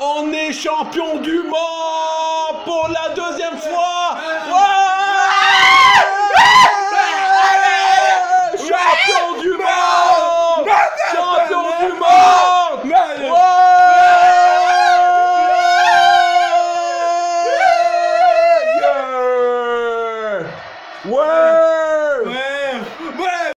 On est champion du monde pour la deuxième fois. Champion du monde. Champion du monde. Ouais.